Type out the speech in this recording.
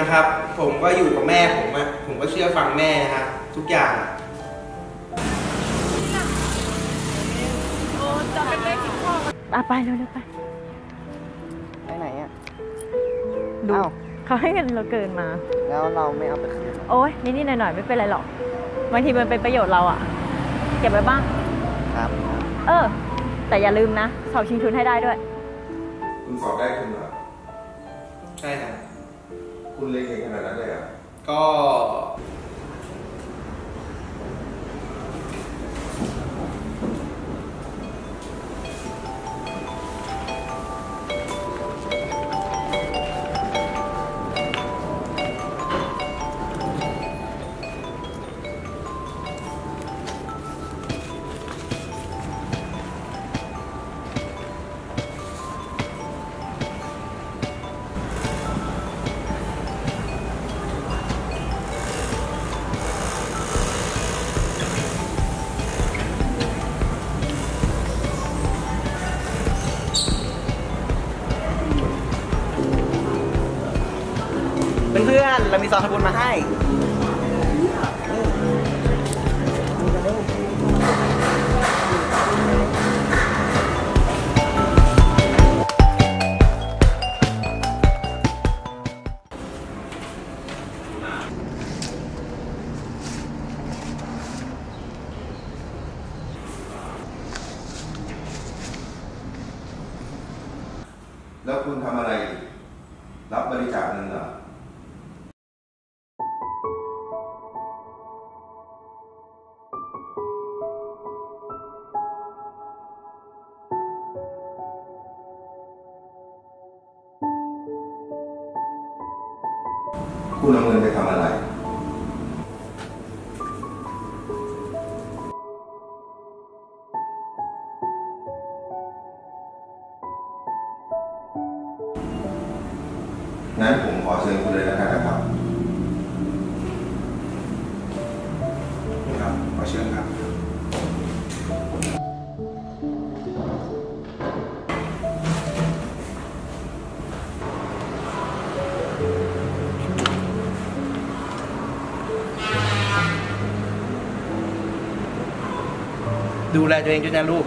นะครับ ผมก็อยู่กับแม่ผมอะผมก็เชื่อฟังแม่นะฮะทุกอย่างอะไปเร็วๆไป ไปไหนอะดูอ้าวเขาให้เงินเราเกินมา แล้วเราไม่เอาไปคืนโอ้ยนิดๆหน่อยๆไม่เป็นไรหรอกบางทีมันเป็นประโยชน์เราอะเก็บไว้บ้าง ครับ เออ แต่อย่าลืมนะ สอบชิงทุนให้ได้ด้วย คุณสอบได้คุณเหรอ ใช่ครับ คุณเรียนเก่งขนาดนั้นเลยเหรอก็ ซองทำบุญมาให้แล้วคุณทำอะไร รับบริจาคเงินเหรอ คุณเอาเงินไปทำอะไร งั้นผมขอเชิญคุณเลยแล้วกันนะครับ ครับ ขอเชิญครับ ดูแลตัวเองด้วยนะลูก